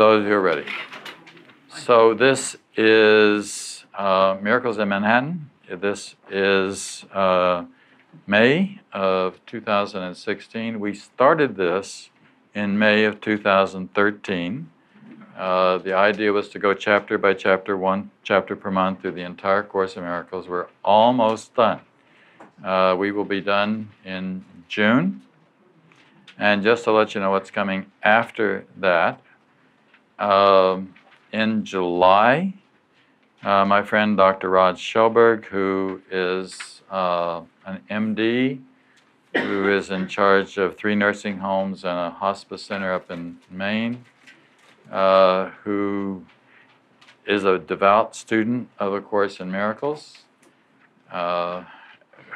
those who are ready. So this is uh, Miracles in Manhattan. This is uh, May of 2016. We started this in May of 2013. Uh, the idea was to go chapter by chapter, one chapter per month through the entire Course of Miracles. We're almost done. Uh, we will be done in June. And just to let you know what's coming after that, um, in July, uh, my friend Dr. Rod Schelberg, who is uh, an MD, who is in charge of three nursing homes and a hospice center up in Maine, uh, who is a devout student of A Course in Miracles, uh,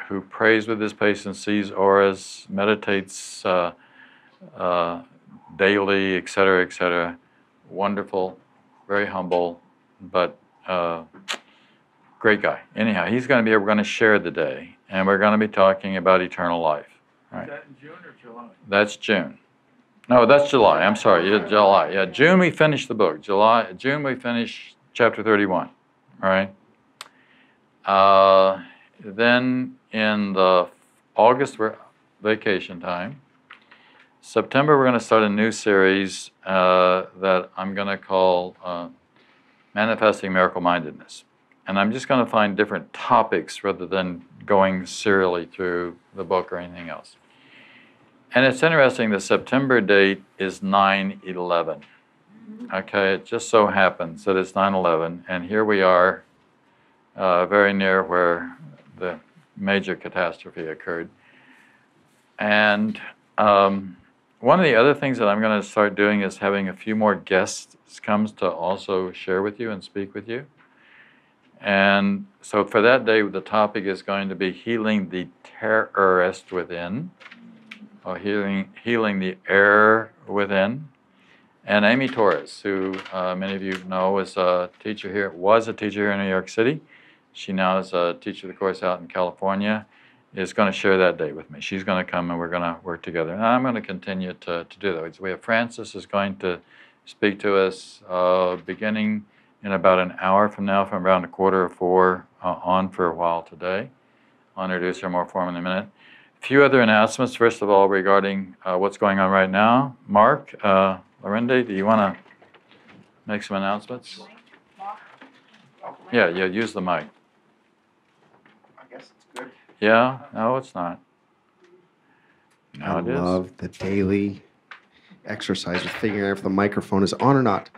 who prays with his patients, sees auras, meditates uh, uh, daily, et cetera, et cetera. Wonderful, very humble, but uh, great guy. Anyhow, he's going to be here. We're going to share the day, and we're going to be talking about eternal life. All right. Is that in June or July? That's June. No, that's July. I'm sorry. Yeah, July. Yeah, June we finished the book. July, June we finished chapter 31. All right. Uh, then in the August we're vacation time. September we're going to start a new series uh, that I'm going to call uh, Manifesting Miracle Mindedness. And I'm just going to find different topics rather than going serially through the book or anything else. And it's interesting, the September date is 9 11. Okay, it just so happens that it's 9 11, and here we are, uh, very near where the major catastrophe occurred. And um, one of the other things that I'm going to start doing is having a few more guests comes to also share with you and speak with you. And so for that day, the topic is going to be healing the terrorist within, or healing healing the error within. And Amy Torres, who uh, many of you know is a teacher here, was a teacher here in New York City. She now is a teacher of the course out in California is going to share that day with me. She's going to come and we're going to work together. And I'm going to continue to, to do that. We have Frances is going to speak to us uh, beginning in about an hour from now, from around a quarter of four uh, on for a while today. I'll introduce her more formally in a minute. A few other announcements. First of all, regarding uh, what's going on right now. Mark, uh, Lorinda, do you want to make some announcements? Yeah, yeah, use the mic. I guess it's good. Yeah, no, it's not. I No, it is. love the daily exercise of figuring out if the microphone is on or not.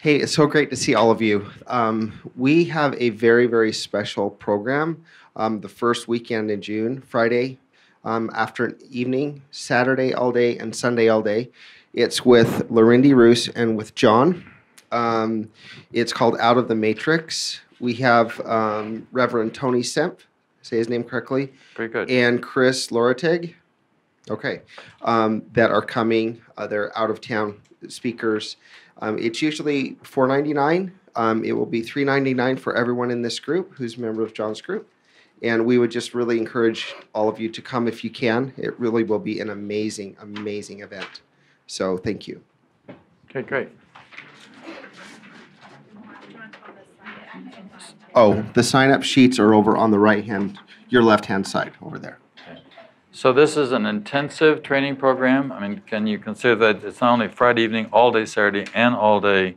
Hey, it's so great to see all of you. Um, we have a very, very special program um, the first weekend in June, Friday um, after an evening, Saturday all day, and Sunday all day. It's with Lorinda Roos and with John. Um, it's called Out of the Matrix. We have um, Reverend Tony Semp, say his name correctly, Pretty good. and Chris Lorateg. Okay, um, that are coming. Uh, they're out of town speakers. Um, it's usually four ninety nine. Um, it will be three ninety nine for everyone in this group who's a member of John's group. And we would just really encourage all of you to come if you can. It really will be an amazing, amazing event. So thank you. Okay, great. Oh, the sign up sheets are over on the right hand, your left hand side over there. So this is an intensive training program. I mean, can you consider that it's not only Friday evening, all day Saturday, and all day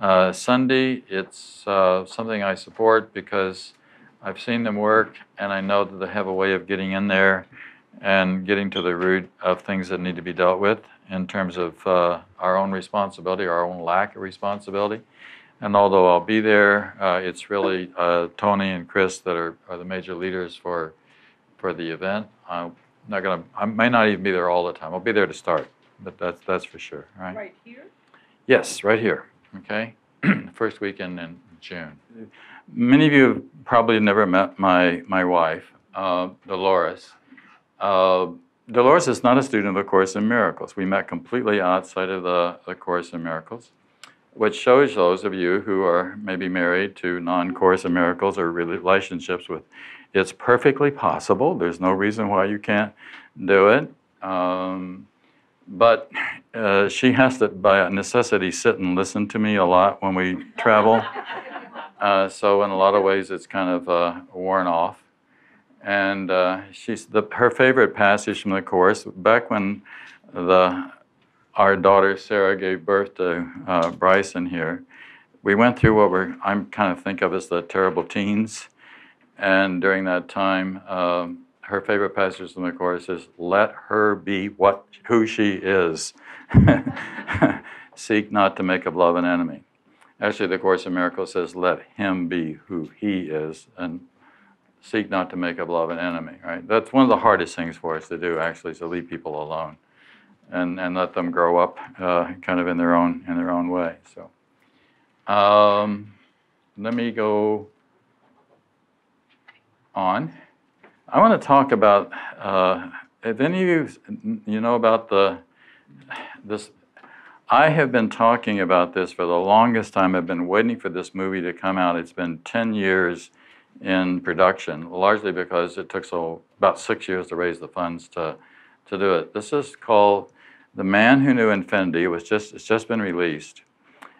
uh, Sunday? It's uh, something I support because I've seen them work, and I know that they have a way of getting in there and getting to the root of things that need to be dealt with in terms of uh, our own responsibility, our own lack of responsibility. And although I'll be there, uh, it's really uh, Tony and Chris that are, are the major leaders for for the event. I'm not gonna. I may not even be there all the time. I'll be there to start, but that's that's for sure. All right. Right here? Yes, right here. Okay? First weekend in June. Many of you have probably never met my, my wife, uh, Dolores. Uh, Dolores is not a student of the Course in Miracles. We met completely outside of the, the Course in Miracles, which shows those of you who are maybe married to non Course in Miracles or relationships with it's perfectly possible. There's no reason why you can't do it. Um, but uh, she has to, by necessity, sit and listen to me a lot when we travel. Uh, so in a lot of ways, it's kind of uh, worn off. And uh, she's the, her favorite passage from the course. Back when the our daughter Sarah gave birth to uh, Bryson here, we went through what we're I'm kind of think of as the terrible teens. And during that time, um, her favorite passage in the course is "Let her be what who she is. Seek not to make of love an enemy." Actually, the Course in Miracles says, "Let him be who he is," and seek not to make of love an enemy. Right? That's one of the hardest things for us to do. Actually, is to leave people alone, and and let them grow up, uh, kind of in their own in their own way. So, um, let me go on. I want to talk about. Uh, if any of you you know about the this I have been talking about this for the longest time. I've been waiting for this movie to come out. It's been 10 years in production, largely because it took so about six years to raise the funds to, to do it. This is called The Man Who Knew Infinity. It was just, it's just been released.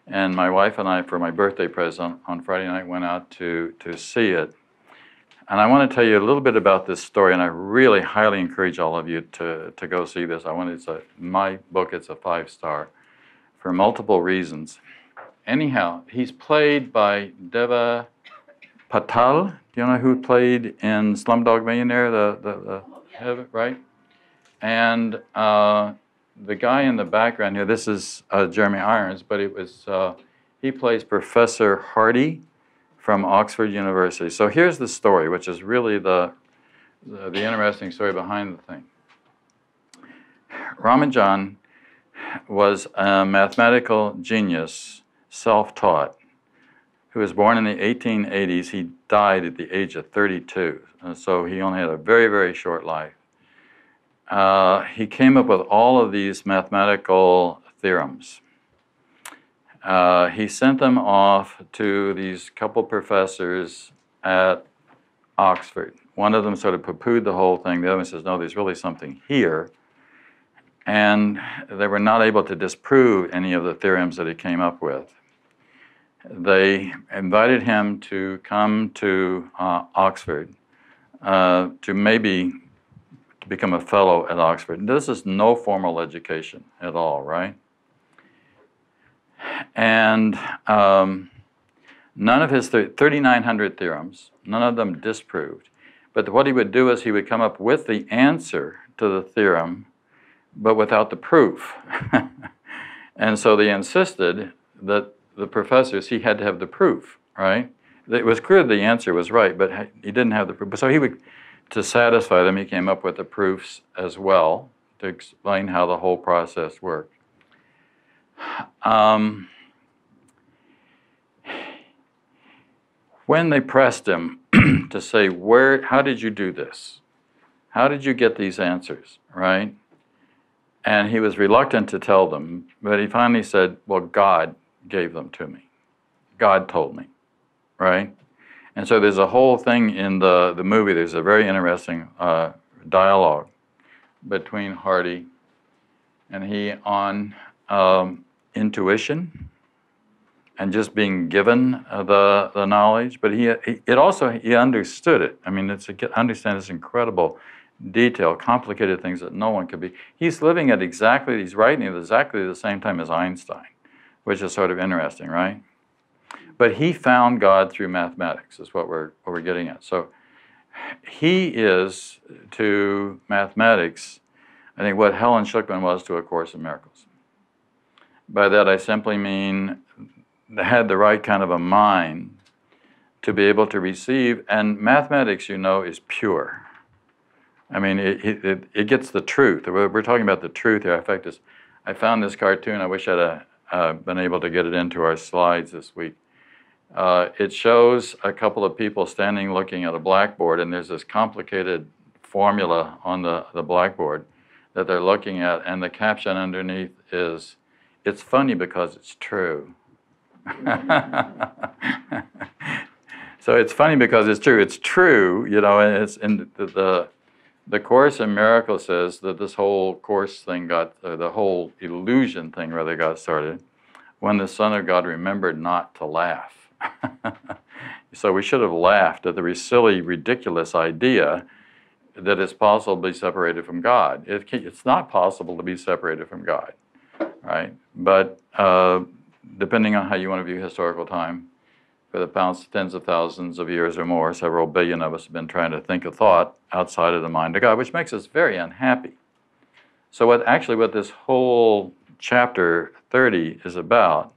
And my wife and I, for my birthday present on Friday night, went out to, to see it. And I want to tell you a little bit about this story, and I really highly encourage all of you to, to go see this. I want it's a, my book, it's a five star for multiple reasons. Anyhow, he's played by Dev Patel. Do you know who played in Slumdog Millionaire? The, the, the right? And uh, the guy in the background here, this is uh, Jeremy Irons, but it was uh, he plays Professor Hardy from Oxford University. So here's the story, which is really the the, the interesting story behind the thing. Ramanujan was a mathematical genius, self taught, who was born in the 1880s. He died at the age of 32, and so he only had a very, very short life. Uh, he came up with all of these mathematical theorems. Uh, he sent them off to these couple professors at Oxford. One of them sort of poo pooed the whole thing. The other one says, No, there's really something here and they were not able to disprove any of the theorems that he came up with. They invited him to come to uh, Oxford uh, to maybe become a fellow at Oxford. This is no formal education at all, right? And um, none of his 3,900 theorems, none of them disproved. But what he would do is he would come up with the answer to the theorem but without the proof. and so they insisted that the professors, he had to have the proof, right? It was clear the answer was right, but he didn't have the proof. So he would, to satisfy them, he came up with the proofs as well to explain how the whole process worked. Um, when they pressed him to say, "Where? How did you do this? How did you get these answers?" Right? And he was reluctant to tell them, but he finally said, Well, God gave them to me. God told me, right? And so there's a whole thing in the, the movie, there's a very interesting uh, dialogue between Hardy and he on um, intuition and just being given uh, the, the knowledge, but he, he, it also, he understood it. I mean, it's a, understand this incredible detail, complicated things that no one could be. He's living at exactly, he's writing at exactly the same time as Einstein, which is sort of interesting, right? But he found God through mathematics, is what we're, what we're getting at. So he is to mathematics, I think, what Helen Schucman was to A Course in Miracles. By that, I simply mean they had the right kind of a mind to be able to receive, and mathematics, you know, is pure I mean, it, it, it gets the truth. We're talking about the truth here. In fact, I found this cartoon. I wish I had uh, been able to get it into our slides this week. Uh, it shows a couple of people standing looking at a blackboard, and there's this complicated formula on the, the blackboard that they're looking at, and the caption underneath is, It's funny because it's true. so it's funny because it's true. It's true, you know, and it's in the, the the Course in Miracles says that this whole course thing got, uh, the whole illusion thing rather got started when the Son of God remembered not to laugh. so we should have laughed at the silly, ridiculous idea that it's possible to be separated from God. It can, it's not possible to be separated from God, right? But uh, depending on how you want to view historical time, for the past tens of thousands of years or more, several billion of us have been trying to think a thought outside of the mind of God, which makes us very unhappy. So, what actually what this whole chapter 30 is about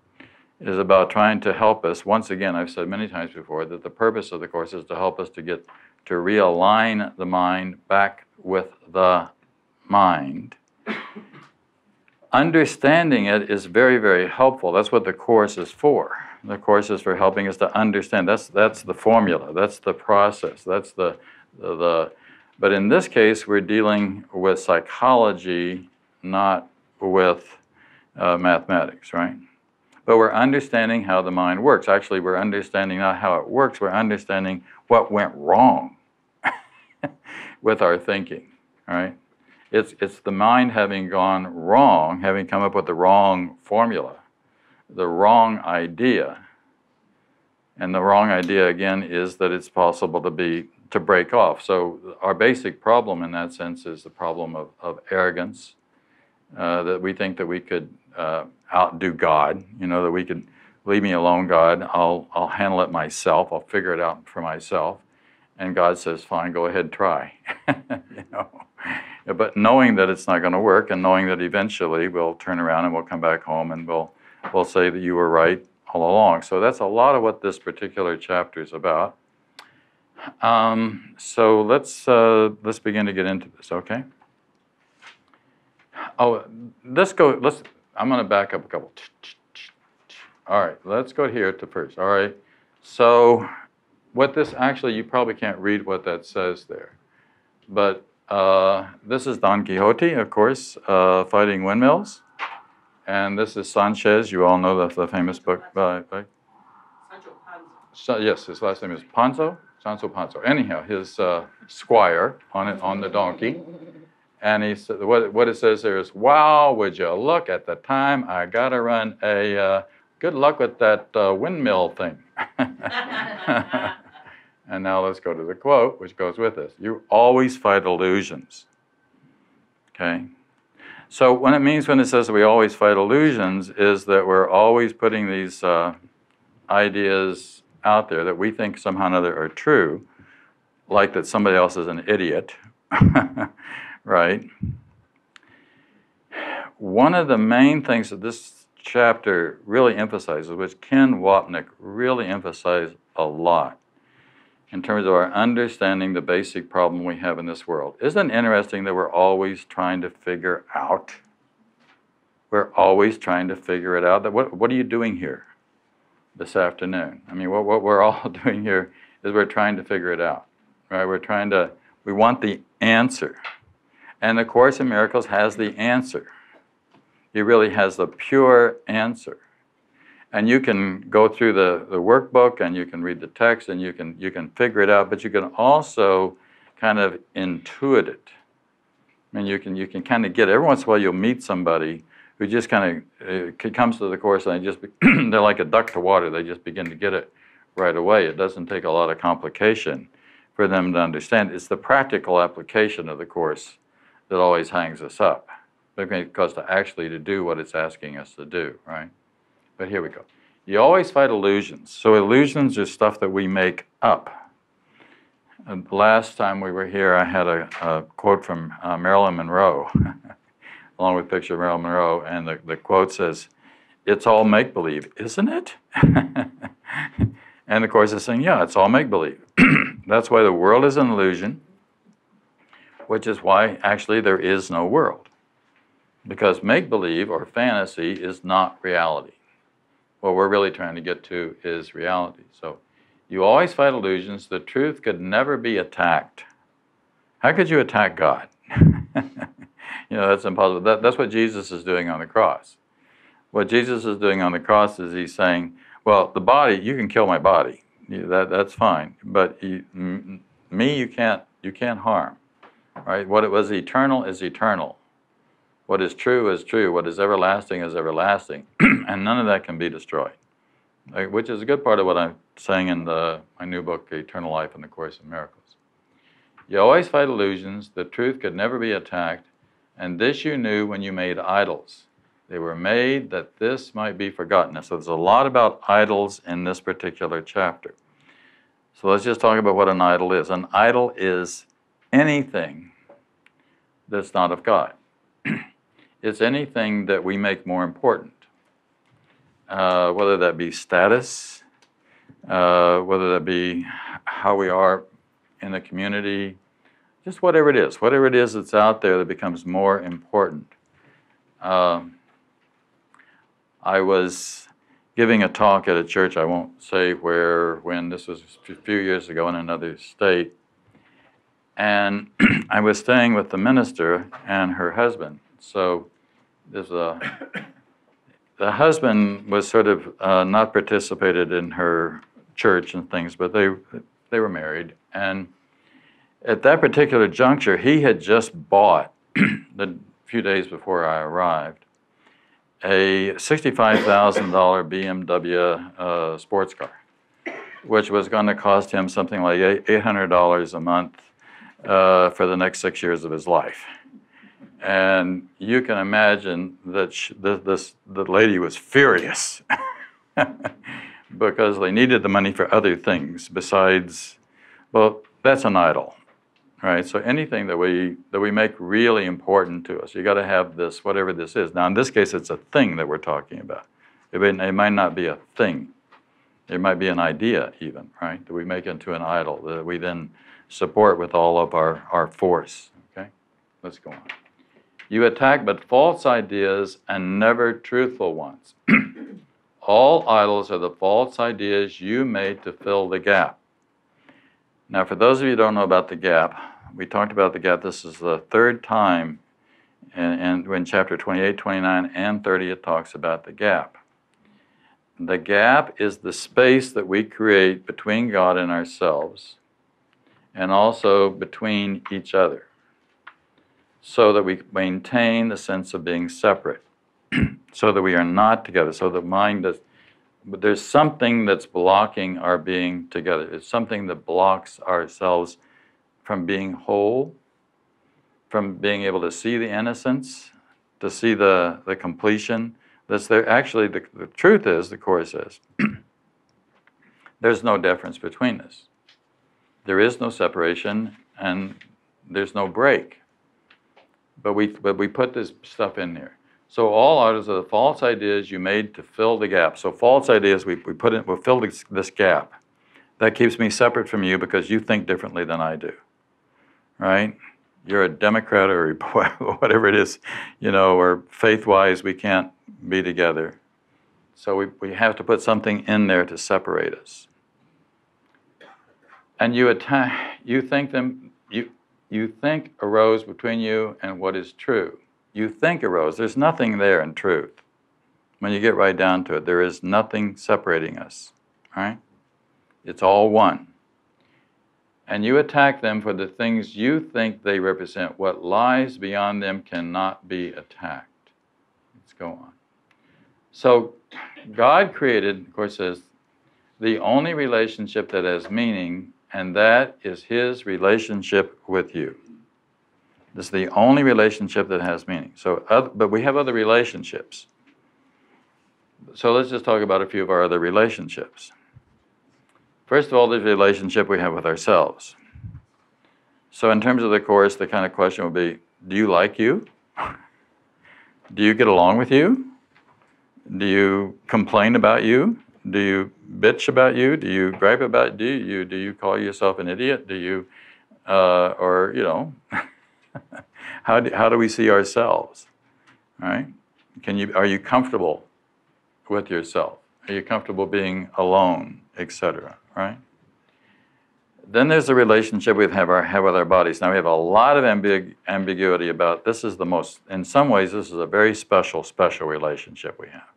is about trying to help us. Once again, I've said many times before that the purpose of the course is to help us to get to realign the mind back with the mind. Understanding it is very, very helpful. That's what the course is for. The course is for helping us to understand. That's that's the formula. That's the process. That's the the, the but in this case, we're dealing with psychology, not with uh, mathematics, right? But we're understanding how the mind works. Actually, we're understanding not how it works, we're understanding what went wrong with our thinking, right? It's, it's the mind having gone wrong, having come up with the wrong formula the wrong idea. And the wrong idea again is that it's possible to be to break off. So our basic problem in that sense is the problem of, of arrogance, uh, that we think that we could uh, outdo God. You know that we could leave me alone, God. I'll I'll handle it myself. I'll figure it out for myself. And God says, "Fine, go ahead, try." you know. But knowing that it's not going to work, and knowing that eventually we'll turn around and we'll come back home and we'll we'll say that you were right all along. So that's a lot of what this particular chapter is about. Um, so let's uh, let's begin to get into this. Okay. Oh, let's go. Let's. I'm going to back up a couple. All right. Let's go here to first. All right. So what this actually you probably can't read what that says there, but uh, this is Don Quixote, of course, uh, fighting windmills. And this is Sanchez. You all know the, the famous book by, by Sancho Panza. so, yes, his last name is Panzo, Sancho Panzo. Anyhow, his uh, squire on it on the donkey, and he said what, what it says there is, "Wow, would you look at the time I got to run a uh, good luck with that uh, windmill thing." and now let's go to the quote, which goes with this: "You always fight illusions." Okay. So what it means when it says we always fight illusions is that we're always putting these uh, ideas out there that we think somehow or another are true, like that somebody else is an idiot, right? One of the main things that this chapter really emphasizes, which Ken Wapnick really emphasized a lot, in terms of our understanding the basic problem we have in this world. Isn't it interesting that we're always trying to figure out? We're always trying to figure it out. That what, what are you doing here this afternoon? I mean, what, what we're all doing here is we're trying to figure it out, right? We're trying to, we want the answer. And the Course in Miracles has the answer. It really has the pure answer. And you can go through the, the workbook and you can read the text and you can you can figure it out but you can also kind of intuit it. I mean you can you can kind of get it. every once in a while you'll meet somebody who just kind of uh, comes to the course and they just they're like a duck to water. They just begin to get it right away. It doesn't take a lot of complication for them to understand. It's the practical application of the course that always hangs us up because to actually to do what it's asking us to do right but here we go. You always fight illusions. So illusions are stuff that we make up. And last time we were here, I had a, a quote from uh, Marilyn Monroe, along with a picture of Marilyn Monroe, and the, the quote says, "It's all make believe, isn't it?" and of course, it's saying, "Yeah, it's all make believe." That's why the world is an illusion, which is why actually there is no world. Because make believe or fantasy is not reality. What we're really trying to get to is reality. So you always fight illusions. The truth could never be attacked. How could you attack God? you know, that's impossible. That, that's what Jesus is doing on the cross. What Jesus is doing on the cross is he's saying, well, the body, you can kill my body. That, that's fine. But you, m- me, you can't, you can't harm. Right? What it was eternal is eternal. What is true is true. What is everlasting is everlasting. and none of that can be destroyed. Like, which is a good part of what I'm saying in the, my new book, Eternal Life and the Course of Miracles. You always fight illusions. The truth could never be attacked. And this you knew when you made idols. They were made that this might be forgotten. So there's a lot about idols in this particular chapter. So let's just talk about what an idol is. An idol is anything that's not of God. it's anything that we make more important, uh, whether that be status, uh, whether that be how we are in the community, just whatever it is, whatever it is that's out there that becomes more important. Um, I was giving a talk at a church, I won't say where, when, this was a few years ago in another state. And I was staying with the minister and her husband. So there's a, the husband was sort of uh, not participated in her church and things, but they, they were married. And at that particular juncture, he had just bought, the few days before I arrived, a $65,000 BMW uh, sports car, which was going to cost him something like $800 a month uh, for the next six years of his life. And you can imagine that sh- th- this, the lady was furious because they needed the money for other things besides, well, that's an idol right? So anything that we that we make really important to us, you got to have this, whatever this is. Now, in this case, it's a thing that we're talking about. It, may, it might not be a thing. It might be an idea, even, right? That we make into an idol that we then support with all of our, our force. Okay, let's go on. You attack but false ideas and never truthful ones. all idols are the false ideas you made to fill the gap. Now, for those of you who don't know about the gap, we talked about the gap. This is the third time, and, in chapter 28, 29, and 30, it talks about the gap. The gap is the space that we create between God and ourselves, and also between each other, so that we maintain the sense of being separate, so that we are not together, so the mind does. But there's something that's blocking our being together. It's something that blocks ourselves from being whole, from being able to see the innocence, to see the, the completion that's there. Actually, the, the truth is, the Course says, there's no difference between us. There is no separation and there's no break. But we, but we put this stuff in there. So all idols are the false ideas you made to fill the gap. So false ideas we, we put in, we fill this, this gap. That keeps me separate from you because you think differently than I do. Right? You're a Democrat or whatever it is, you know, or faith-wise we can't be together. So we, we have to put something in there to separate us. And you attack you think them you you think arose between you and what is true you think arose. There's nothing there in truth. When you get right down to it, there is nothing separating us, right? It's all one. And you attack them for the things you think they represent. What lies beyond them cannot be attacked. Let's go on. So, God created, of course, says, the only relationship that has meaning, and that is His relationship with you. This is the only relationship that has meaning. So, but we have other relationships. So let's just talk about a few of our other relationships. First of all, the relationship we have with ourselves. So, in terms of the course, the kind of question would be Do you like you? Do you get along with you? Do you complain about you? Do you bitch about you? Do you gripe about do you? Do you call yourself an idiot? Do you, uh, or, you know, how, do, how do we see ourselves? right? Can you, are you comfortable with yourself? Are you comfortable being alone, etc., right? Then there's the relationship we have, our, have with our bodies. Now we have a lot of ambig- ambiguity about this is the most, in some ways, this is a very special, special relationship we have.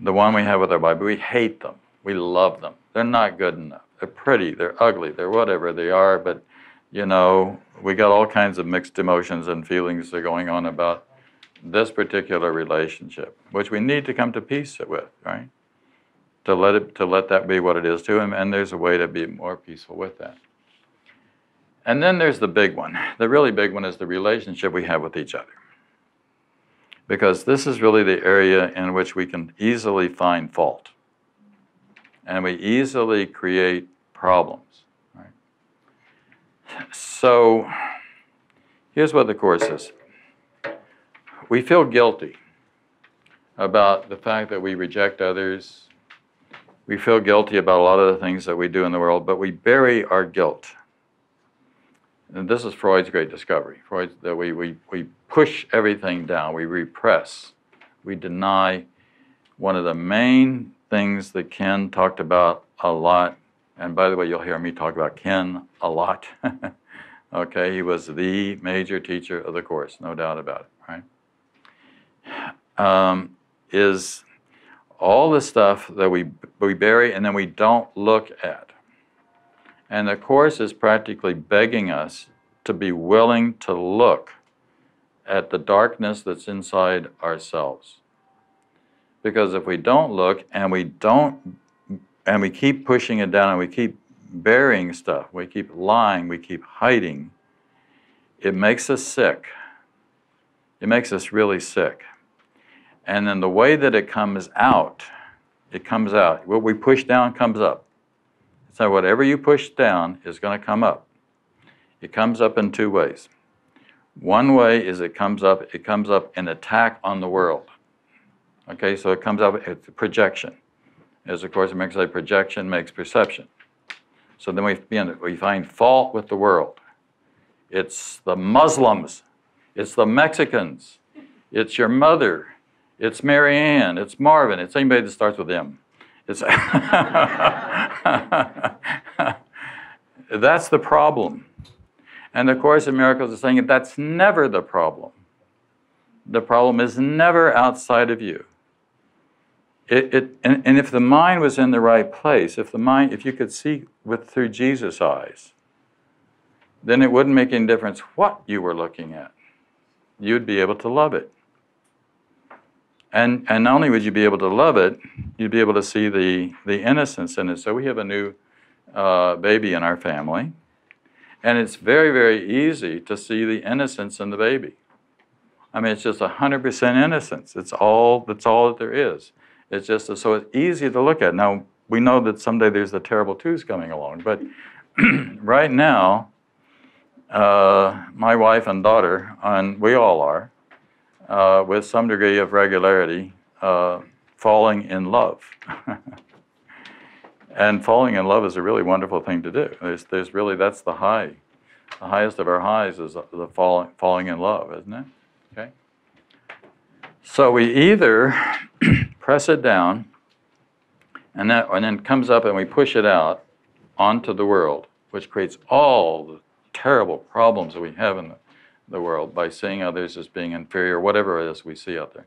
The one we have with our body. We hate them. We love them. They're not good enough. They're pretty. They're ugly. They're whatever they are. But, you know, we got all kinds of mixed emotions and feelings that are going on about this particular relationship, which we need to come to peace with, right? To let it to let that be what it is to him, and there's a way to be more peaceful with that. And then there's the big one. The really big one is the relationship we have with each other. Because this is really the area in which we can easily find fault. And we easily create problems. Right? So here's what the Course says we feel guilty about the fact that we reject others. We feel guilty about a lot of the things that we do in the world, but we bury our guilt. And this is Freud's great discovery. Freud that we, we, we push everything down, we repress, we deny. One of the main things that Ken talked about a lot, and by the way, you'll hear me talk about Ken a lot. okay, he was the major teacher of the course, no doubt about it, right? um, is all the stuff that we, we bury and then we don't look at. And the Course is practically begging us to be willing to look at the darkness that's inside ourselves. Because if we don't look and we don't, and we keep pushing it down and we keep burying stuff, we keep lying, we keep hiding, it makes us sick. It makes us really sick. And then the way that it comes out, it comes out. What we push down comes up. So whatever you push down is going to come up. It comes up in two ways. One way is it comes up, it comes up in attack on the world. Okay, so it comes up, it's projection. As of Course in Miracles say, projection makes perception. So then we, we find fault with the world. It's the Muslims, it's the Mexicans, it's your mother, it's Mary Ann. It's Marvin. It's anybody that starts with M. That's the problem. And the Course in Miracles is saying that's never the problem. The problem is never outside of you. It, it, and, and if the mind was in the right place, if the mind, if you could see with through Jesus' eyes, then it wouldn't make any difference what you were looking at. You'd be able to love it. And, and not only would you be able to love it, you'd be able to see the, the innocence in it. So we have a new uh, baby in our family, and it's very, very easy to see the innocence in the baby. I mean, it's just 100% innocence. It's all, that's all that there is. It's just, so it's easy to look at. Now, we know that someday there's the terrible twos coming along, but right now, uh, my wife and daughter, and we all are, uh, with some degree of regularity, uh, falling in love. and falling in love is a really wonderful thing to do. There's, there's really, that's the high. The highest of our highs is the fall, falling in love, isn't it? Okay? So we either press it down and, that, and then comes up and we push it out onto the world, which creates all the terrible problems that we have in the the world by seeing others as being inferior, whatever it is we see out there.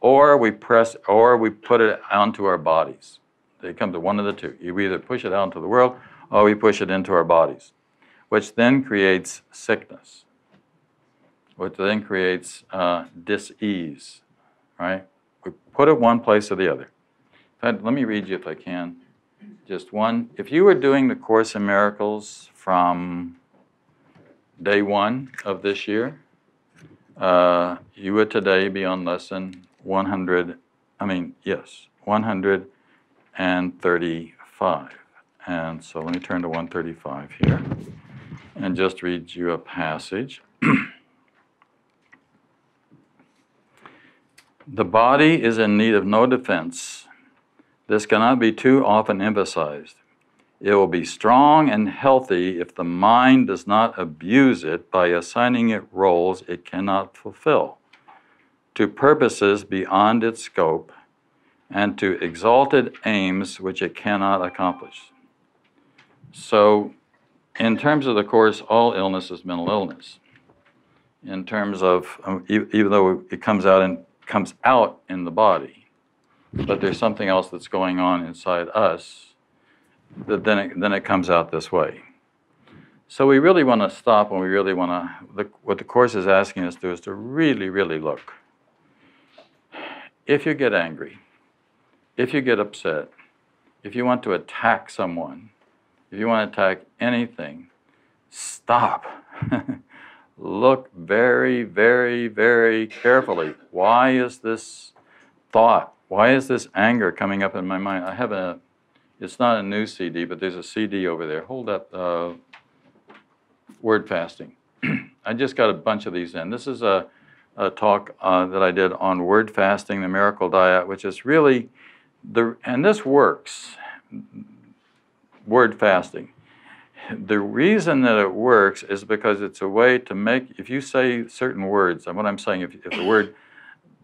Or we press, or we put it onto our bodies. They come to one of the two. You either push it out into the world, or we push it into our bodies, which then creates sickness, which then creates uh, dis-ease, right? We put it one place or the other. Fact, let me read you if I can. Just one. If you were doing the Course in Miracles from day one of this year, uh, you would today be on lesson 100, I mean, yes, 135. And so let me turn to 135 here and just read you a passage. the body is in need of no defense. This cannot be too often emphasized. It will be strong and healthy if the mind does not abuse it by assigning it roles it cannot fulfill. To purposes beyond its scope and to exalted aims which it cannot accomplish. So, in terms of the course, all illness is mental illness. In terms of, um, even though it comes out and comes out in the body, but there's something else that's going on inside us then it, then it comes out this way. So we really want to stop and we really want to, the, what the Course is asking us to do is to really, really look. If you get angry, if you get upset, if you want to attack someone, if you want to attack anything, stop. look very, very, very carefully. Why is this thought? Why is this anger coming up in my mind? I have a, it's not a new CD, but there's a CD over there. Hold up, uh, word fasting. I just got a bunch of these in. This is a, a talk uh, that I did on word fasting, the miracle diet, which is really the, and this works, word fasting. The reason that it works is because it's a way to make, if you say certain words, and what I'm saying, if, if the word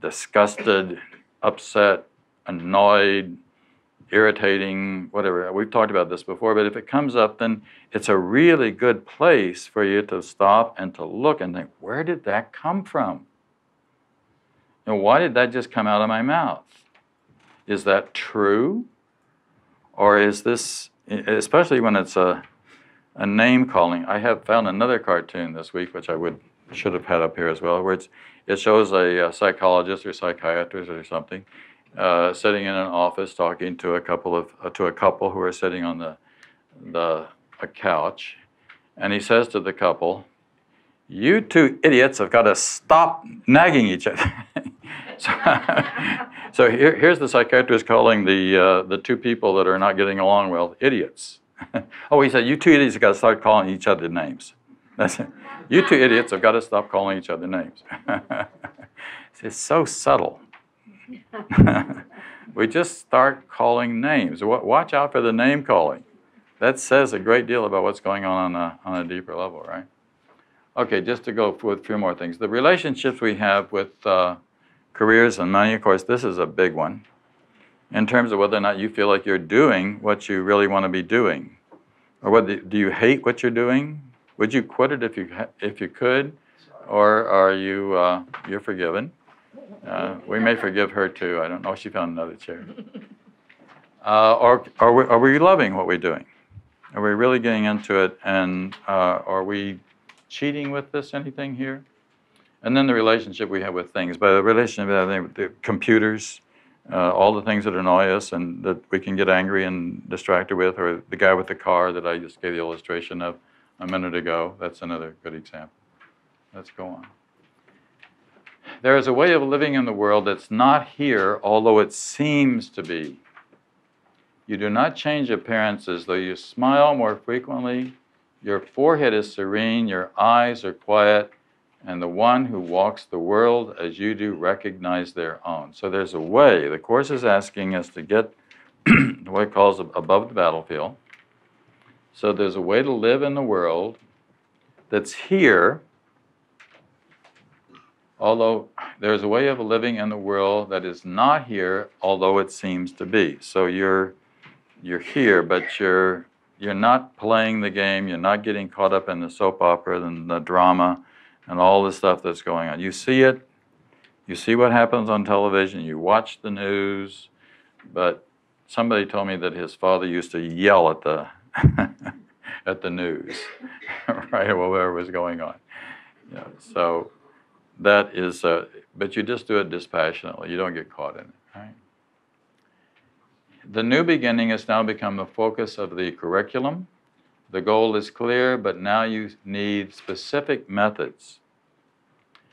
disgusted, upset, annoyed, irritating, whatever, we've talked about this before, but if it comes up, then it's a really good place for you to stop and to look and think, where did that come from? And why did that just come out of my mouth? Is that true? Or is this, especially when it's a, a name calling? I have found another cartoon this week, which I would should have had up here as well, where it shows a, a psychologist or psychiatrist or something uh, sitting in an office talking to a couple of uh, to a couple who are sitting on the the a couch, and he says to the couple, "You two idiots have got to stop nagging each other." so, so here, here's the psychiatrist calling the uh, the two people that are not getting along well idiots. oh, he said, "You two idiots have got to start calling each other names." That's it. You two idiots have got to stop calling each other names. it's so subtle. we just start calling names. Watch out for the name calling. That says a great deal about what's going on on a, on a deeper level, right? Okay, just to go with a few more things. The relationships we have with uh, careers and money, of course, this is a big one in terms of whether or not you feel like you're doing what you really want to be doing. Or whether do you hate what you're doing? Would you quit it if you, if you could? Or are you uh, you're forgiven? Uh, we may forgive her too. I don't know. She found another chair. Uh, or are we, are we loving what we're doing? Are we really getting into it? And uh, are we cheating with this anything here? And then the relationship we have with things. By the relationship I with the computers, uh, all the things that annoy us and that we can get angry and distracted with, or the guy with the car that I just gave the illustration of a minute ago. That's another good example. Let's go on. There is a way of living in the world that's not here, although it seems to be. You do not change appearances, though you smile more frequently, your forehead is serene, your eyes are quiet, and the one who walks the world as you do recognize their own. So there's a way. The Course is asking us to get what it calls above the battlefield. So there's a way to live in the world that's here, although there's a way of living in the world that is not here, although it seems to be. So you're you're here, but you're you're not playing the game. You're not getting caught up in the soap opera and the drama and all the stuff that's going on. You see it. You see what happens on television. You watch the news, but somebody told me that his father used to yell at the at the news, right, whatever was going on. Know, so that is, uh, but you just do it dispassionately. You don't get caught in it. Right? The new beginning has now become the focus of the curriculum. The goal is clear, but now you need specific methods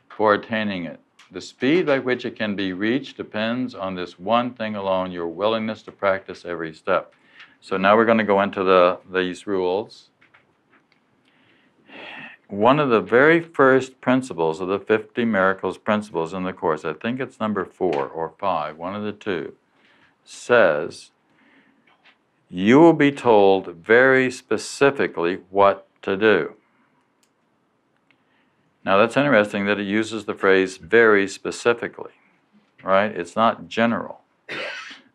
for attaining it. The speed by which it can be reached depends on this one thing alone your willingness to practice every step. So now we're going to go into the, these rules one of the very first principles of the 50 miracles principles in the course, I think it's number four or five, one of the two, says you will be told very specifically what to do. Now that's interesting that it uses the phrase very specifically, right? It's not general.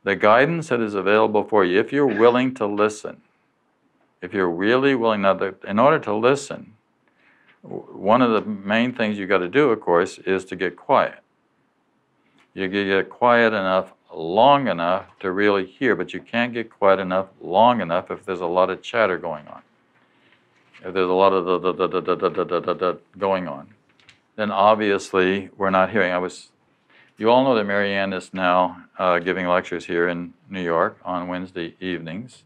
The guidance that is available for you, if you're willing to listen, if you're really willing, now, in order to listen, one of the main things you've got to do, of course, is to get quiet. You get quiet enough long enough to really hear, but you can't get quiet enough long enough if there's a lot of chatter going on. If there's a lot of the, going on, then obviously we're not hearing. I was, you all know that Marianne is now uh, giving lectures here in New York on Wednesday evenings,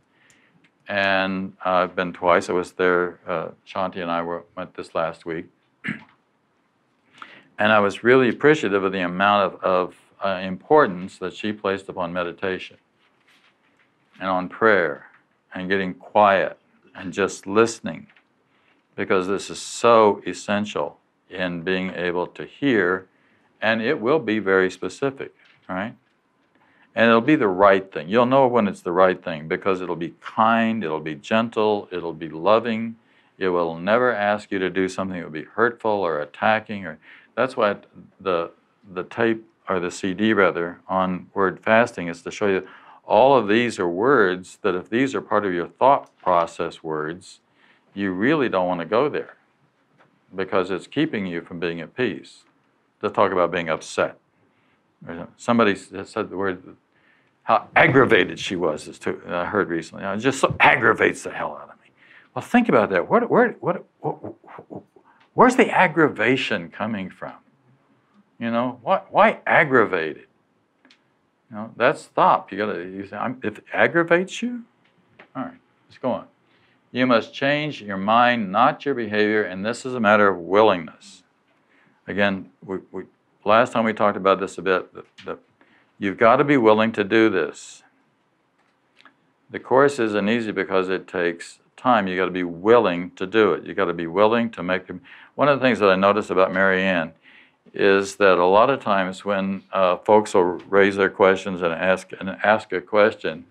and I've been twice. I was there. Uh, Shanti and I were, went this last week, and I was really appreciative of the amount of, of uh, importance that she placed upon meditation and on prayer and getting quiet and just listening because this is so essential in being able to hear and it will be very specific right and it'll be the right thing you'll know when it's the right thing because it'll be kind it'll be gentle it'll be loving it will never ask you to do something that would be hurtful or attacking or that's why the the tape or the CD rather on word fasting is to show you all of these are words that if these are part of your thought process words you really don't want to go there because it's keeping you from being at peace. To talk about being upset. Somebody said the word, how aggravated she was, is I heard recently. It just so aggravates the hell out of me. Well, think about that. What, where, what, what, where's the aggravation coming from? You know, why, why aggravated? You know, that's stop. You gotta, you say, I'm, if it aggravates you, all right, let's go on. You must change your mind, not your behavior, and this is a matter of willingness. Again, we, we, last time we talked about this a bit. that- that you've got to be willing to do this. The course isn't easy because it takes time. You've got to be willing to do it. You've got to be willing to make. One of the things that I notice about Mary Marianne is that a lot of times when uh, folks will raise their questions and ask and ask a question,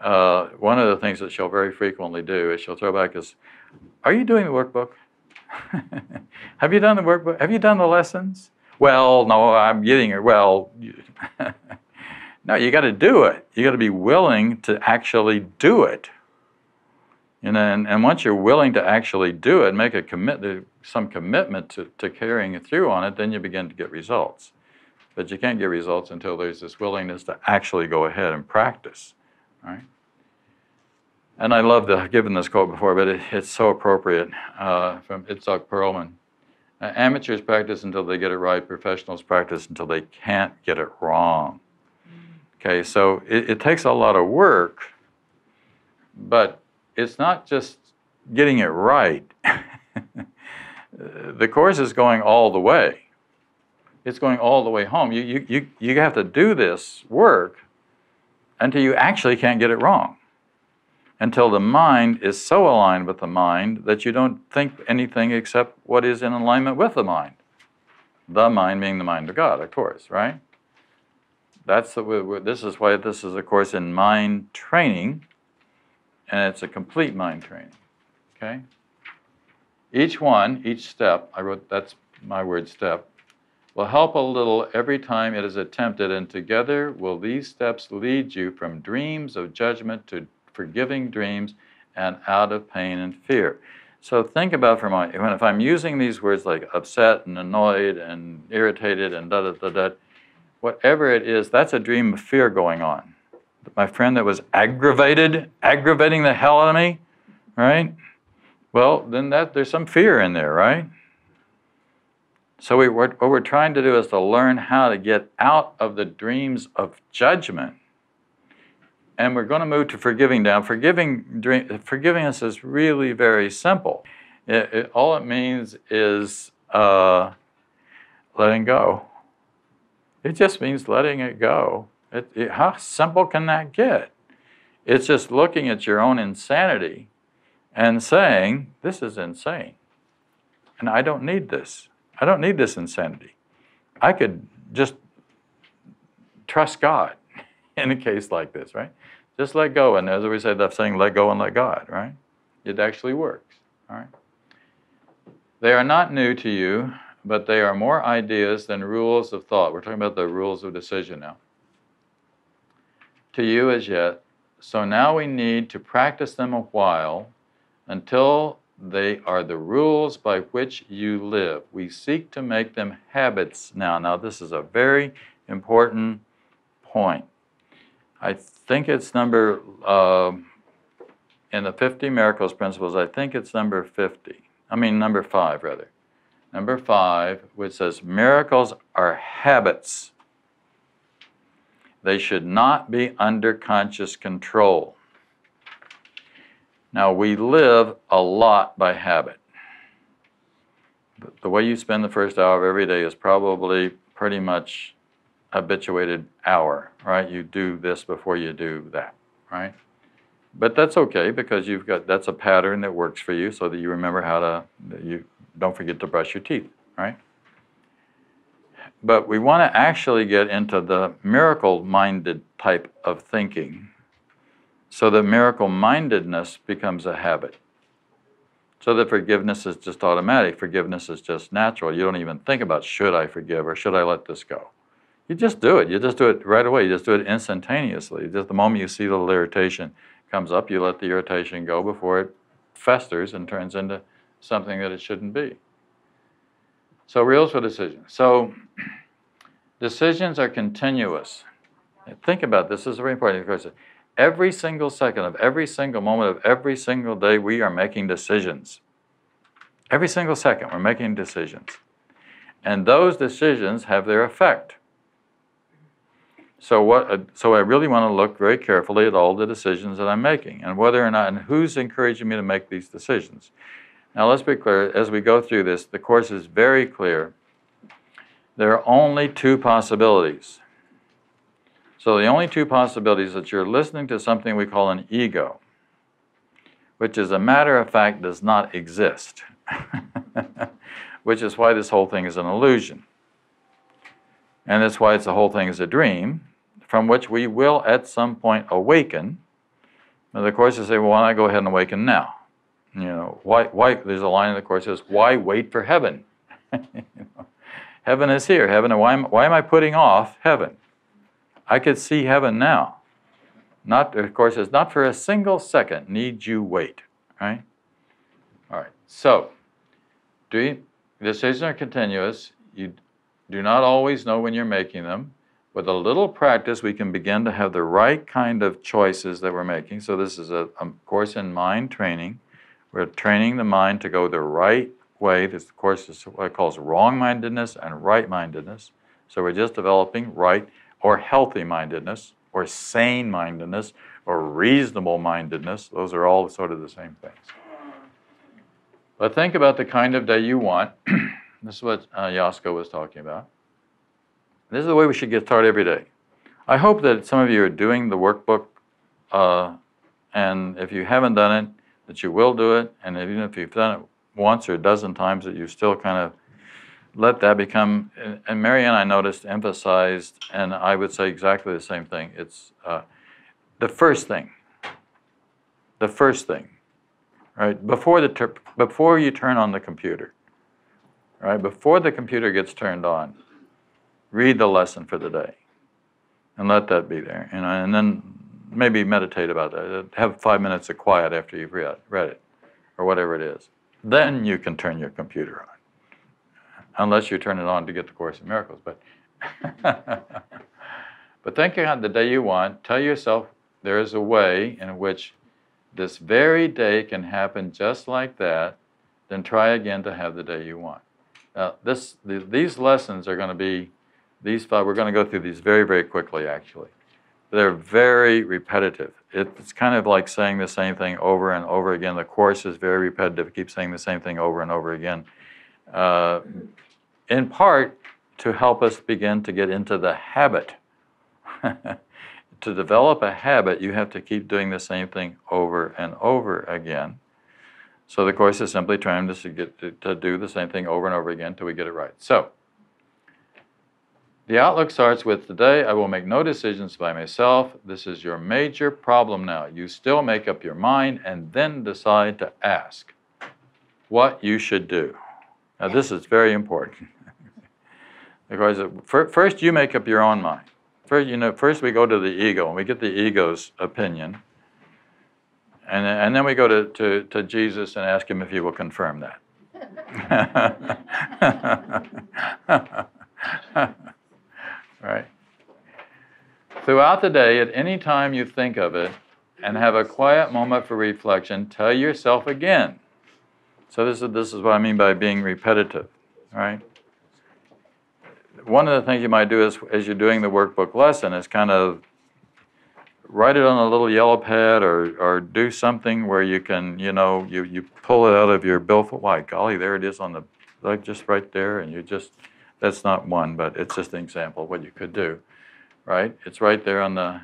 uh, one of the things that she'll very frequently do is she'll throw back is, "Are you doing the workbook? Have you done the workbook? Have you done the lessons?" Well, no, I'm getting it. Well, no, you got to do it. You got to be willing to actually do it. You know, and, and once you're willing to actually do it, make a commit, some commitment to, to carrying it through on it, then you begin to get results. But you can't get results until there's this willingness to actually go ahead and practice. Right? And I love the, I've given this quote before, but it, it's so appropriate uh, from Itzhak Perlman. Uh, amateurs practice until they get it right, professionals practice until they can't get it wrong. Okay, so it, it takes a lot of work, but it's not just getting it right. the course is going all the way. It's going all the way home. You, you, you, you have to do this work until you actually can't get it wrong. Until the mind is so aligned with the mind that you don't think anything except what is in alignment with the mind. The mind being the mind of God, of course, right? That's the, this is why this is a course in mind training, and it's a complete mind training. Okay? Each one, each step, I wrote that's my word step, will help a little every time it is attempted, and together will these steps lead you from dreams of judgment to forgiving dreams and out of pain and fear. So think about for my when if I'm using these words like upset and annoyed and irritated and da da da da, whatever it is, that's a dream of fear going on. My friend that was aggravated, aggravating the hell out of me, right? Well, then that there's some fear in there, right? So we, what, what we're trying to do is to learn how to get out of the dreams of judgment. And we're going to move to forgiving now. Forgiving, forgiveness is really very simple. It, it, all it means is uh, letting go. It just means letting it go. It, it, how simple can that get? It's just looking at your own insanity and saying, This is insane. And I don't need this. I don't need this insanity. I could just trust God in a case like this, right? Just let go. And as we say, that saying, let go and let God, right? It actually works, all right? They are not new to you, but they are more ideas than rules of thought. We're talking about the rules of decision now. To you as yet. So now we need to practice them a while until they are the rules by which you live. We seek to make them habits now. Now, this is a very important point. I think it's number, uh, in the 50 Miracles Principles, I think it's number 50. I mean, number five, rather. Number five, which says, Miracles are habits. They should not be under conscious control. Now, we live a lot by habit. The- way you spend the first hour of every day is probably pretty much habituated hour, right? You do this before you do that, right? But that's okay because you've got that's a pattern that works for you so that you remember how to you don't forget to brush your teeth, right? But we want to actually get into the miracle minded type of thinking so that miracle mindedness becomes a habit. So that forgiveness is just automatic, forgiveness is just natural. You don't even think about should I forgive or should I let this go. You just do it. You just do it right away. You just do it instantaneously. Just the moment you see the little irritation comes up, you let the irritation go before it festers and turns into something that it shouldn't be. So, rules for decisions. So, decisions are continuous. Think about this. This is very important. Because Every single second of every single moment of every single day, we are making decisions. Every single second, we're making decisions. And those decisions have their effect. So what? uh, So I really want to look very carefully at all the decisions that I'm making, and whether or not, and who's encouraging me to make these decisions. Now let's be clear. As we go through this, the course is very clear. There are only two possibilities. So the only two possibilities that you're listening to something we call an ego, which as a matter of fact does not exist, which is why this whole thing is an illusion. And that's why it's the whole thing is a dream, from which we will at some point awaken. And the course will say, well, why not I go ahead and awaken now? You know, why, why, there's a line in the course that says, why wait for heaven? You know, heaven is here. Heaven, why am, why am I putting off heaven? I could see heaven now. Not, of course, it's not for a single second need you wait, right? All right. So, do you, decisions are continuous. You do not always know when you're making them. With a little practice, we can begin to have the right kind of choices that we're making. So, this is a, a course in mind training. We're training the mind to go the right way. This course is what it calls wrong mindedness and right mindedness. So, we're just developing right or healthy mindedness or sane mindedness or reasonable mindedness. Those are all sort of the same things. But think about the kind of day you want. this is what uh, Yasko was talking about. This is the way we should get started every day. I hope that some of you are doing the workbook, uh, and if you haven't done it, that you will do it, and even if you've done it once or a dozen times, that you still kind of let that become, and- Marianne, I noticed, emphasized, and I would say exactly the same thing. It's uh, the first thing. The first thing, right? Before the tur- before you turn on the computer, right? Before the computer gets turned on, read the lesson for the day, and let that be there. Know, and then maybe meditate about that. Uh, have five minutes of quiet after you've read read it, or whatever it is. Then you can turn your computer on unless you turn it on to get the Course in Miracles. But but think about the day you want. Tell yourself there is a way in which this very day can happen just like that. Then try again to have the day you want. Now, this the, these lessons are going to be these five. We're going to go through these very very quickly. Actually, they're very repetitive. It's kind of like saying the same thing over and over again. The course is very repetitive. It keeps saying the same thing over and over again. Uh, in part to help us begin to get into the habit. to develop a habit, you have to keep doing the same thing over and over again. So the course is simply trying to get to, to do the same thing over and over again until we get it right. So the outlook starts with today I will make no decisions by myself. This is your major problem now. You still make up your mind and then decide to ask what you should do. Now, this is very important. because first you make up your own mind. First, you know, first we go to the ego and we get the ego's opinion. And, then- and then we go to, to, to Jesus and ask him if he will confirm that. right? Throughout the day, at any time you think of it and have a quiet moment for reflection, tell yourself again. So this is, this is what I mean by being repetitive, right? One of the things you might do is, as you're doing the workbook lesson is kind of write it on a little yellow pad or, or do something where you can, you know, you, you pull it out of your billfold. Why, golly, there it is on the, like just right there, and you just, that's not one, but it's just an example of what you could do, right? It's right there on the,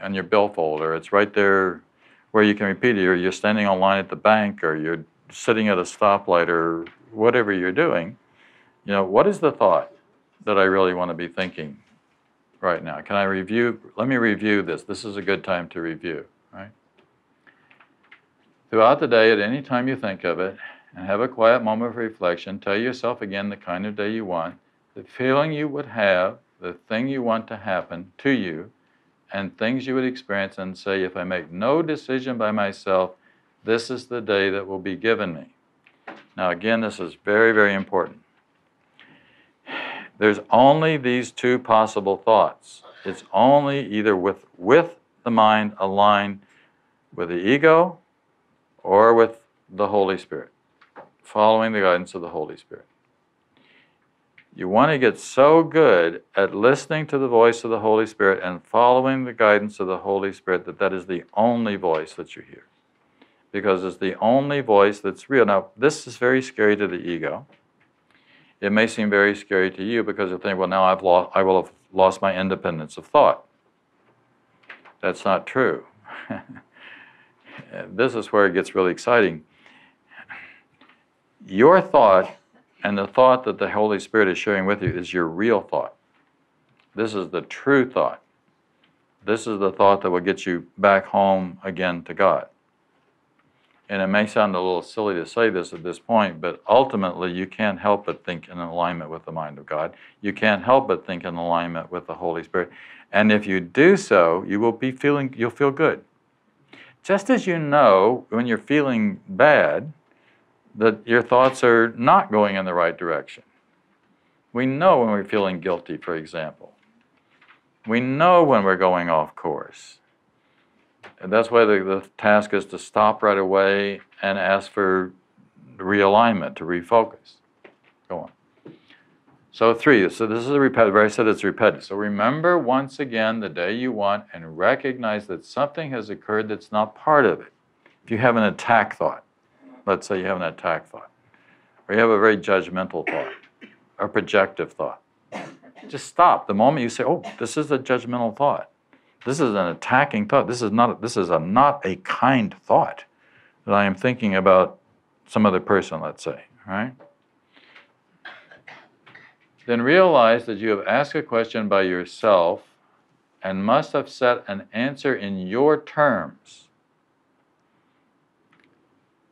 on your billfold, or it's right there where you can repeat it, or you're standing on line at the bank, or you're sitting at a stoplight, or whatever you're doing. You know, what is the thought that I really want to be thinking right now? Can I review? Let me review this. This is a good time to review, right? Throughout the day, at any time you think of it, and have a quiet moment of reflection, tell yourself again the kind of day you want, the feeling you would have, the thing you want to happen to you, and things you would experience, and say, if I make no decision by myself, this is the day that will be given me. Now, again, this is very, very important. There's only these two possible thoughts. It's only either with, with the mind aligned with the ego or with the Holy Spirit, following the guidance of the Holy Spirit. You want to get so good at listening to the voice of the Holy Spirit and following the guidance of the Holy Spirit that that is the only voice that you hear. Because it's the only voice that's real. Now, this is very scary to the ego. It may seem very scary to you because you think, well, now I've lost, I will have lost my independence of thought. That's not true. this is where it gets really exciting. Your thought and the thought that the Holy Spirit is sharing with you is your real thought. This is the true thought. This is the thought that will get you back home again to God. And it may sound a little silly to say this at this point, but ultimately you can't help but think in alignment with the mind of God. You can't help but think in alignment with the Holy Spirit. And if you do so, you will be feeling you'll feel good. Just as you know when you're feeling bad that your thoughts are not going in the right direction. We know when we're feeling guilty, for example. We know when we're going off course. And that's why the, the task is to stop right away and ask for realignment, to refocus. Go on. So three, so this is a repetitive, I said it's repetitive. So remember once again the day you want and recognize that something has occurred that's not part of it. If you have an attack thought, let's say you have an attack thought, or you have a very judgmental thought, or projective thought, just stop. The moment you say, oh, this is a judgmental thought, this is an attacking thought. This is not. This is a not a kind thought that I am thinking about some other person. Let's say, right? Then realize that you have asked a question by yourself and must have set an answer in your terms.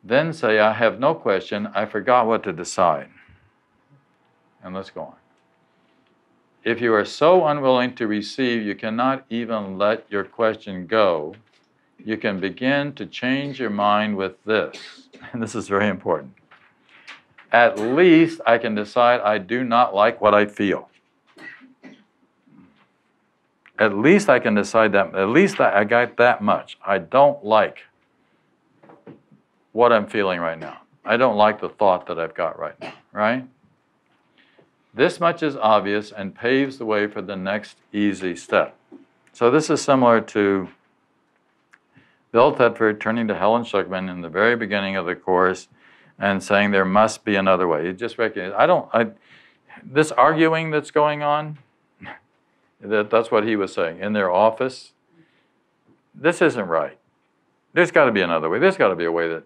Then say, I have no question. I forgot what to decide. And let's go on. If you are so unwilling to receive, you cannot even let your question go. You can begin to change your mind with this. And this is very important. At least I can decide I do not like what I feel. At least I can decide that. At least I got that much. I don't like what I'm feeling right now. I don't like the thought that I've got right now, right? This much is obvious and paves the way for the next easy step. So this is similar to Bill Thetford turning to Helen Schucman in the very beginning of the course and saying there must be another way. You just recognize, I don't, I, this arguing that's going on, that, that's what he was saying, in their office, this isn't right. There's got to be another way. There's got to be a way that,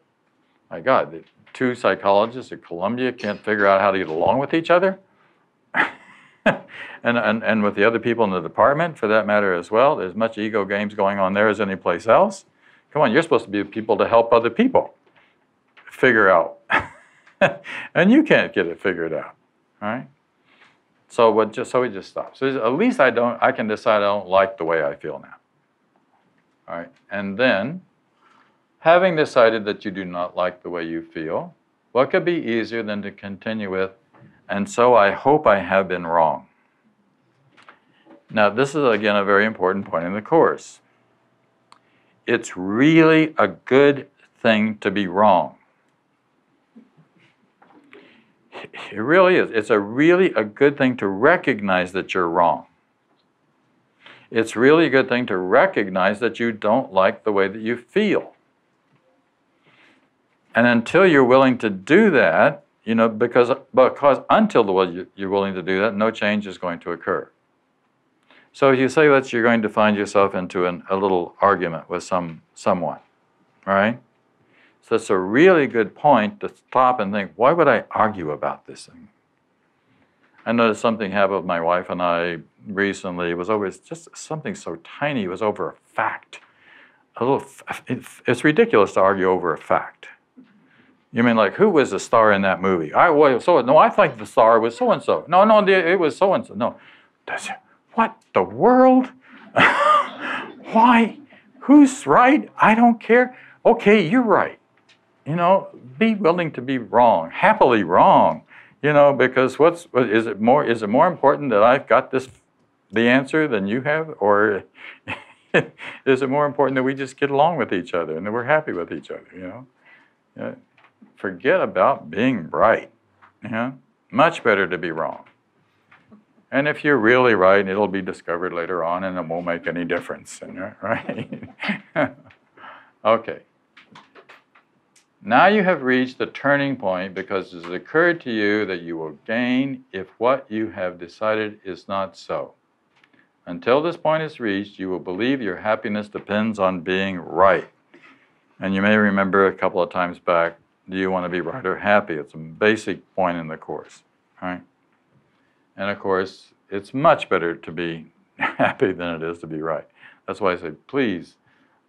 my God, two psychologists at Columbia can't figure out how to get along with each other. and, and, and with the other people in the department, for that matter, as well. There's much ego games going on there as any place else. Come on, you're supposed to be people to help other people figure out and you can't get it figured out, right? So what just so we just stop. So at least I don't I can decide I don't like the way I feel now. All right. And then having decided that you do not like the way you feel, what could be easier than to continue with and so I hope I have been wrong. Now, this is again a very important point in the course. It's really a good thing to be wrong. It really is. It's a really a good thing to recognize that you're wrong. It's really a good thing to recognize that you don't like the way that you feel. And until you're willing to do that, you know, because, because until the, world you're willing to do that, no change is going to occur. So if you say that you're going to find yourself into an, a little argument with some someone, right? So it's a really good point to stop and think, why would I argue about this thing? I noticed something happened with my wife and I recently. It was always just something so tiny. It was over a fact. A little. It's ridiculous to argue over a fact. You mean like who was the star in that movie? I was so no. I think the star was so and so. No, no, it was so and so. No, it? What the world? Why? Who's right? I don't care. Okay, you're right. You know, be willing to be wrong, happily wrong. You know, because what's is it more is it more important that I've got this the answer than you have, or is it more important that we just get along with each other and that we're happy with each other? You know, yeah. Forget about being right. Much better to be wrong. And if you're really right, it'll be discovered later on and it won't make any difference, right? okay. Now you have reached the turning point because it has occurred to you that you will gain if what you have decided is not so. Until this point is reached, you will believe your happiness depends on being right. And you may remember a couple of times back, do you want to be right or happy? It's a basic point in the course, right? And of course, it's much better to be happy than it is to be right. That's why I say, please,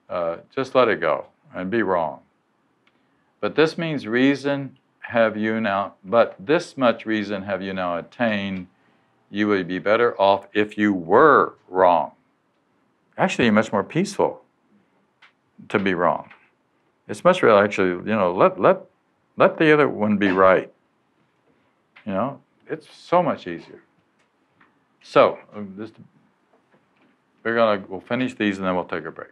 uh, just let it go and be wrong. But this means reason have you now, but this much reason have you now attained. You would be better off if you were wrong. Actually, much more peaceful to be wrong. It's much better, actually, you know, let, let, let the other one be right. You know, it's so much easier. So, um, this, we're gonna, we'll finish these and then we'll take a break.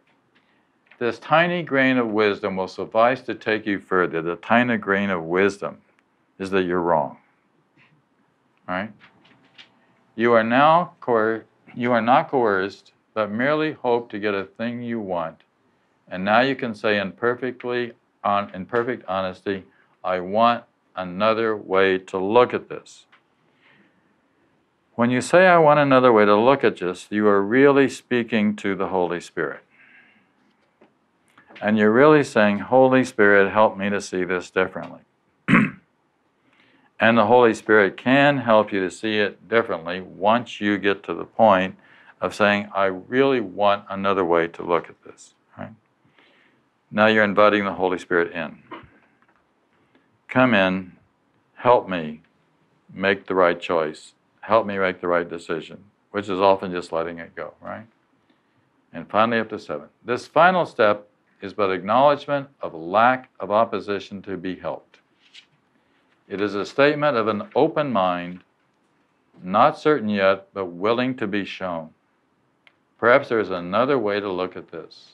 This tiny grain of wisdom will suffice to take you further. The tiny grain of wisdom is that you're wrong. Right? You are now coer- you are not coerced, but merely hope to get a thing you want. And now you can say in perfectly on in perfect honesty, I want another way to look at this. When you say, I want another way to look at this, you are really speaking to the Holy Spirit. And you're really saying, Holy Spirit, help me to see this differently. and the Holy Spirit can help you to see it differently once you get to the point of saying, I really want another way to look at this. Right? Now you're inviting the Holy Spirit in. Come in, help me make the right choice help me make the right decision, which is often just letting it go, right? And finally, up to seven. This final step is but acknowledgement of lack of opposition to be helped. It is a statement of an open mind, not certain yet, but willing to be shown. Perhaps there is another way to look at this.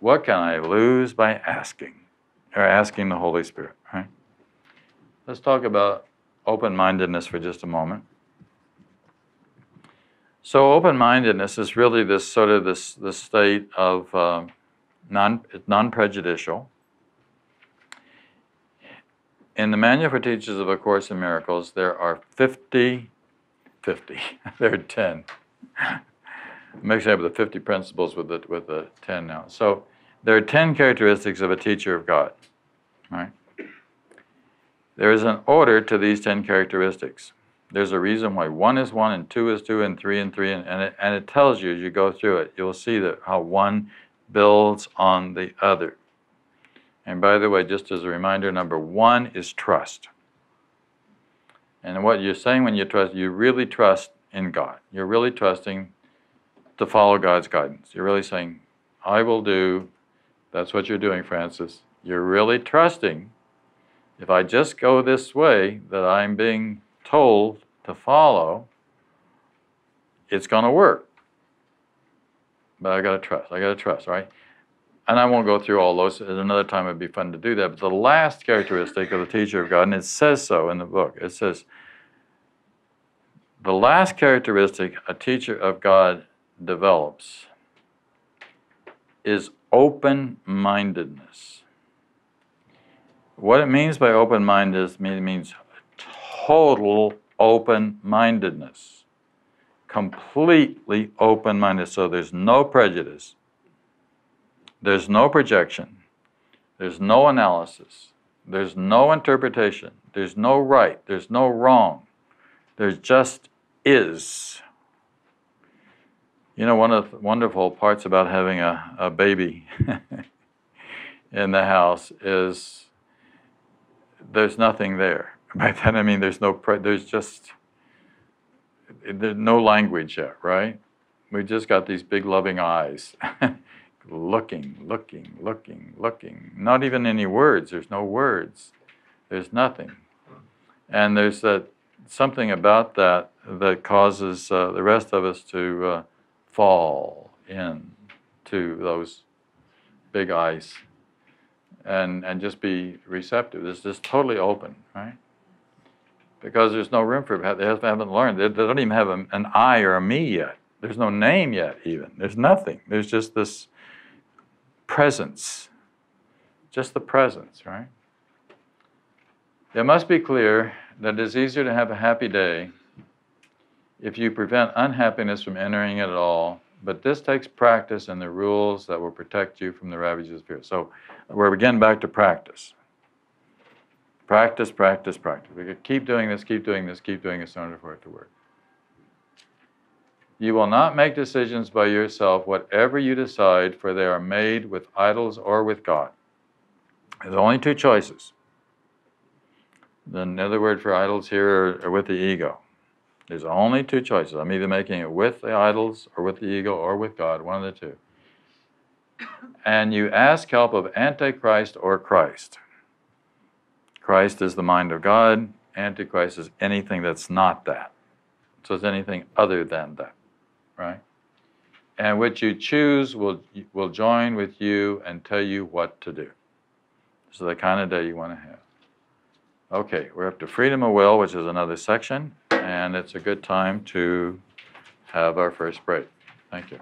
What can I lose by asking? Or asking the Holy Spirit? Let's talk about open mindedness for just a moment. So open-mindedness is really this sort of this, this state of uh, non, non-prejudicial. In the Manual for Teachers of A Course in Miracles, there are 50, 50, there are 10. I'm mixing up the 50 principles with the, with the 10 now. So there are 10 characteristics of a teacher of God, right? There is an order to these 10 characteristics there's a reason why one is one and two is two and three and three and, and, it, and it tells you as you go through it you'll see that how one builds on the other and by the way just as a reminder number one is trust And what you're saying when you trust, you really trust in God. You're really trusting to follow God's guidance. You're really saying, I will do, that's what you're doing, Francis. You're really trusting, if I just go this way that I'm being told to follow, it's going to work. But I got to trust. I got to trust, right? And I won't go through all those. At another time, it'd be fun to do that. But the last characteristic of the teacher of God, and it says so in the book, it says, the last characteristic a teacher of God develops is open mindedness. What it means by open mindedness mean- means total open mindedness. Completely open minded. So there's no prejudice, there's no projection, there's no analysis, there's no interpretation, there's no right, there's no wrong. There just is. You know, one of the wonderful parts about having a, a baby in the house is there's nothing there. By that I mean there's no, there's just, there's no language yet, right? We just got these big loving eyes, looking, looking, looking, looking. Not even any words. There's no words. There's nothing. And there's that something about that that causes uh, the rest of us to uh, fall in to those big eyes and, and just be receptive. It's just totally open, right? Because there's no room for. They haven't learned. They, they don't even have a, an I or a me yet. There's no name yet, even. There's nothing. There's just this presence. Just the presence, right? It must be clear that it is easier to have a happy day if you prevent unhappiness from entering it at all. But this takes practice and the rules that will protect you from the ravages of fear. So we're again back to practice. Practice, practice, practice. We could keep doing this, keep doing this, keep doing this in order for it to work. You will not make decisions by yourself, whatever you decide, for they are made with idols or with God. There's only two choices. The another word for idols here are with the ego. There's only two choices. I'm either making it with the idols or with the ego or with God, one of the two. And you ask help of Antichrist or Christ. Christ is the mind of God, Antichrist is anything that's not that. So it's anything other than that, right? And which you choose will, will join with you and tell you what to do. So the kind of day you want to have. Okay, we're up to freedom of will, which is another section, and it's a good time to have our first break. Thank you.